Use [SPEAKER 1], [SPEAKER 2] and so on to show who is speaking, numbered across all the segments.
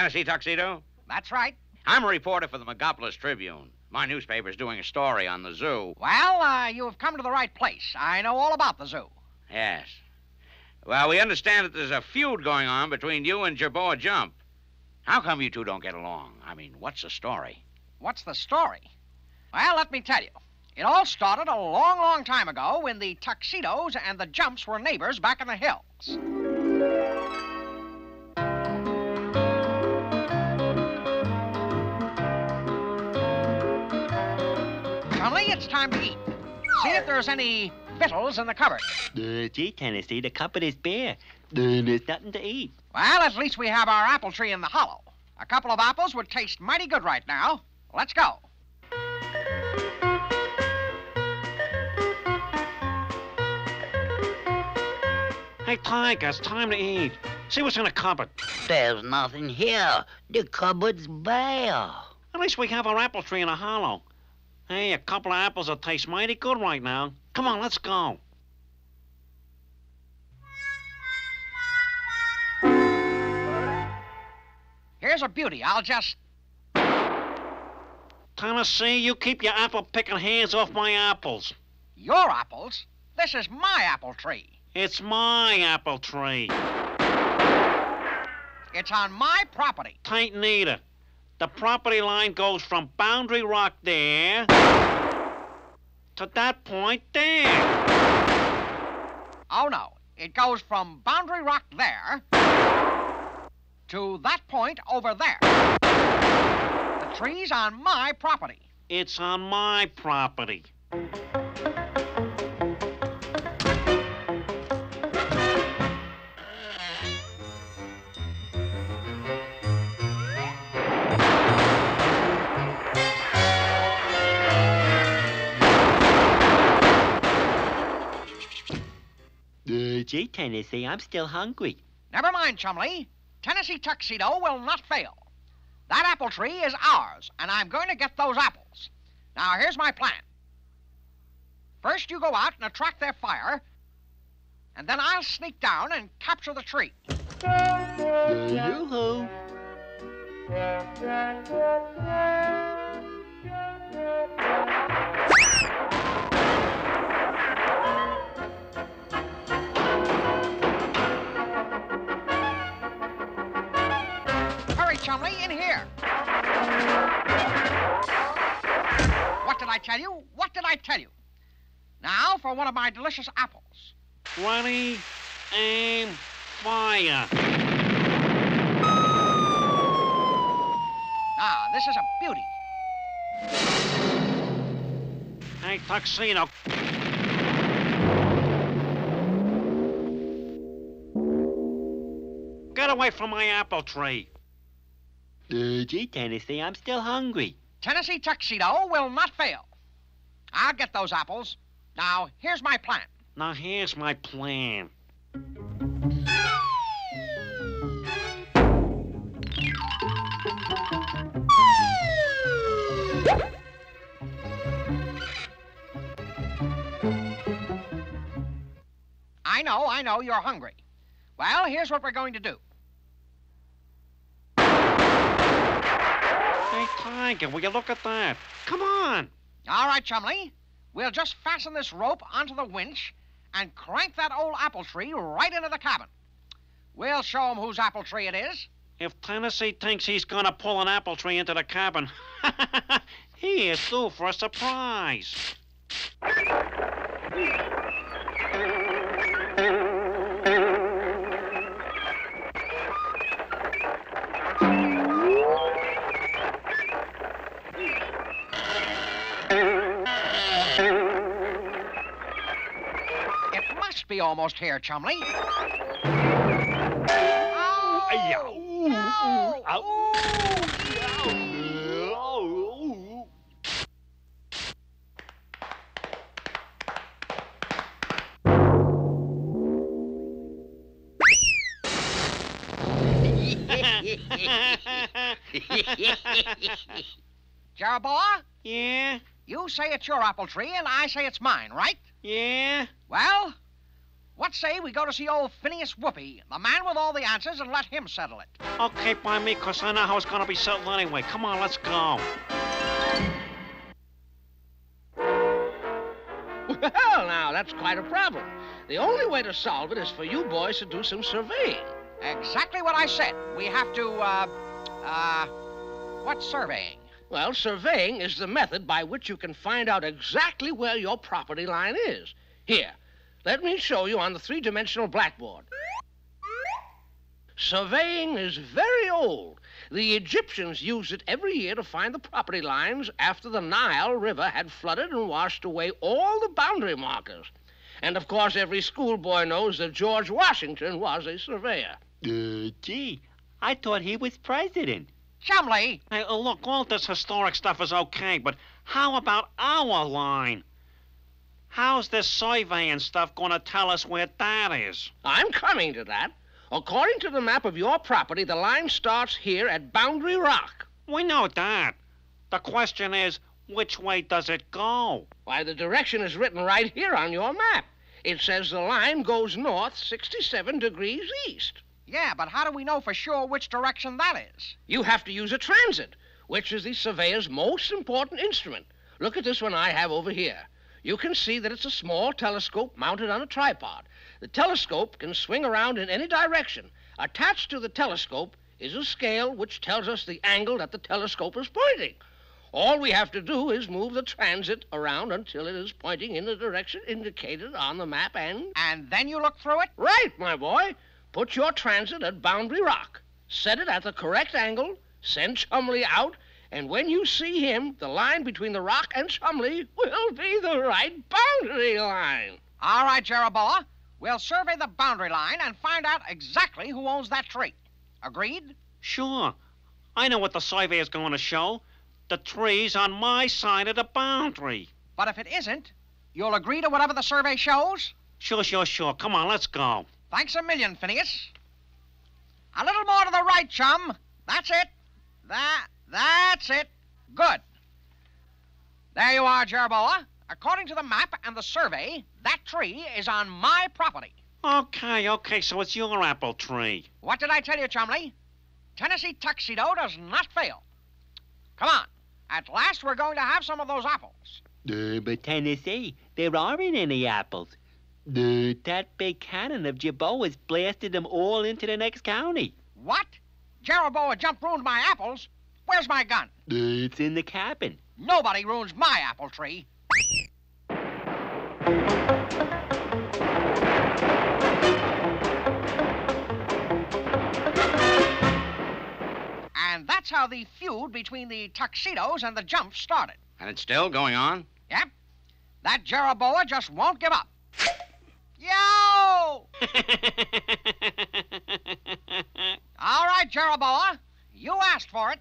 [SPEAKER 1] Tennessee Tuxedo?
[SPEAKER 2] That's right.
[SPEAKER 1] I'm a reporter for the Megapolis Tribune. My newspaper's doing a story on the zoo.
[SPEAKER 2] Well, uh, you have come to the right place. I know all about the zoo.
[SPEAKER 1] Yes. Well, we understand that there's a feud going on between you and Jerboa Jump. How come you two don't get along? I mean, what's the story?
[SPEAKER 2] What's the story? Well, let me tell you. It all started a long, long time ago when the tuxedos and the jumps were neighbors back in the hills. Chumley, it's time to eat. See if there's any victuals in the cupboard.
[SPEAKER 3] Uh, gee, Tennessee, the cupboard is bare. Uh, there's nothing to eat.
[SPEAKER 2] Well, at least we have our apple tree in the hollow. A couple of apples would taste mighty good right now. Let's go.
[SPEAKER 4] Hey, Tiger, it's time to eat. See what's in the cupboard.
[SPEAKER 5] There's nothing here. The cupboard's bare.
[SPEAKER 4] At least we have our apple tree in a hollow. Hey, a couple of apples will taste mighty good right now. Come on, let's go.
[SPEAKER 2] Here's a beauty. I'll just.
[SPEAKER 4] Tennessee, you keep your apple picking hands off my apples.
[SPEAKER 2] Your apples? This is my apple tree.
[SPEAKER 4] It's my apple tree.
[SPEAKER 2] It's on my property.
[SPEAKER 4] Tain't neither. The property line goes from Boundary Rock there to that point there.
[SPEAKER 2] Oh, no. It goes from Boundary Rock there to that point over there. The tree's on my property.
[SPEAKER 4] It's on my property.
[SPEAKER 3] Gee, Tennessee, I'm still hungry.
[SPEAKER 2] Never mind, Chumley. Tennessee Tuxedo will not fail. That apple tree is ours, and I'm going to get those apples. Now, here's my plan. First, you go out and attract their fire, and then I'll sneak down and capture the tree.
[SPEAKER 3] Yoo-hoo.
[SPEAKER 2] I tell you? What did I tell you? Now for one of my delicious apples.
[SPEAKER 4] Ready, aim, fire.
[SPEAKER 2] Ah, this is a beauty.
[SPEAKER 4] Hey, Tuxedo. Get away from my apple tree.
[SPEAKER 3] Uh, gee, Tennessee, I'm still hungry.
[SPEAKER 2] Tennessee Tuxedo will not fail. I'll get those apples. Now, here's my plan.
[SPEAKER 4] Now, here's my plan.
[SPEAKER 2] I know, I know, you're hungry. Well, here's what we're going to do.
[SPEAKER 4] Hey, Tiger, will you look at that? Come on.
[SPEAKER 2] All right, Chumley. We'll just fasten this rope onto the winch and crank that old apple tree right into the cabin. We'll show 'em whose apple tree it is.
[SPEAKER 4] If Tennessee thinks he's gonna pull an apple tree into the cabin, he is due for a surprise.
[SPEAKER 2] Be almost here, Chumley. Oh, Jeroboam,
[SPEAKER 4] yeah,
[SPEAKER 2] you say it's your apple tree and I say it's mine, right?
[SPEAKER 4] yeah.
[SPEAKER 2] Well, What say we go to see old Phineas Whoopee, the man with all the answers, and let him settle it?
[SPEAKER 4] Okay, by me, 'cause I know how it's gonna be settled anyway. Come on, let's go.
[SPEAKER 6] Well, now, that's quite a problem. The only way to solve it is for you boys to do some surveying.
[SPEAKER 2] Exactly what I said. We have to, uh, uh, what's surveying?
[SPEAKER 6] Well, surveying is the method by which you can find out exactly where your property line is. Here, let me show you on the three dimensional blackboard. Surveying is very old. The Egyptians used it every year to find the property lines after the Nile River had flooded and washed away all the boundary markers. And of course, every schoolboy knows that George Washington was a surveyor.
[SPEAKER 3] Uh, gee, I thought he was president.
[SPEAKER 2] Chumley,
[SPEAKER 4] Hey, uh, look, all this historic stuff is okay, but how about our line? How's this surveying stuff gonna tell us where that is?
[SPEAKER 6] I'm coming to that. According to the map of your property, the line starts here at Boundary Rock.
[SPEAKER 4] We know that. The question is, which way does it go?
[SPEAKER 6] Why, the direction is written right here on your map. It says the line goes north 67 degrees east.
[SPEAKER 2] yeah, but how do we know for sure which direction that is?
[SPEAKER 6] You have to use a transit, which is the surveyor's most important instrument. Look at this one I have over here. You can see that it's a small telescope mounted on a tripod. The telescope can swing around in any direction. Attached to the telescope is a scale which tells us the angle that the telescope is pointing. All we have to do is move the transit around until it is pointing in the direction indicated on the map and.
[SPEAKER 2] And then you look through it?
[SPEAKER 6] Right, my boy. Put your transit at Boundary Rock. Set it at the correct angle, send Chumley out, and when you see him, the line between the rock and Chumley will be the right boundary line.
[SPEAKER 2] All right, Jeroboa. We'll survey the boundary line and find out exactly who owns that tree. Agreed?
[SPEAKER 4] Sure. I know what the survey is going to show. The tree's on my side of the boundary.
[SPEAKER 2] But if it isn't, you'll agree to whatever the survey shows?
[SPEAKER 4] Sure, sure, sure. Come on, let's go.
[SPEAKER 2] Thanks a million, Phineas. A little more to the right, chum. That's it. That, that's it. Good. There you are, Jeroboa. According to the map and the survey, that tree is on my property.
[SPEAKER 4] Okay, okay, so it's your apple tree.
[SPEAKER 2] What did I tell you, Chumley? Tennessee tuxedo does not fail. Come on. At last, we're going to have some of those apples.
[SPEAKER 3] Uh, but Tennessee, there aren't any apples. Uh, that big cannon of Jerboa's blasted them all into the next county.
[SPEAKER 2] What? Jeroboa jumped ruined my apples? Where's my gun?
[SPEAKER 3] It's in the cabin.
[SPEAKER 2] Nobody ruins my apple tree. And that's how the feud between the tuxedos and the jumps started.
[SPEAKER 1] And it's still going on?
[SPEAKER 2] Yep. That Jeroboa just won't give up. Yo! All right, Jeroboa. You asked for it.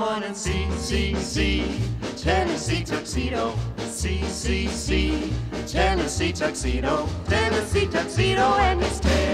[SPEAKER 7] Come on and see, see, see Tennessee tuxedo. See, see, see Tennessee tuxedo. Tennessee tuxedo and his tail.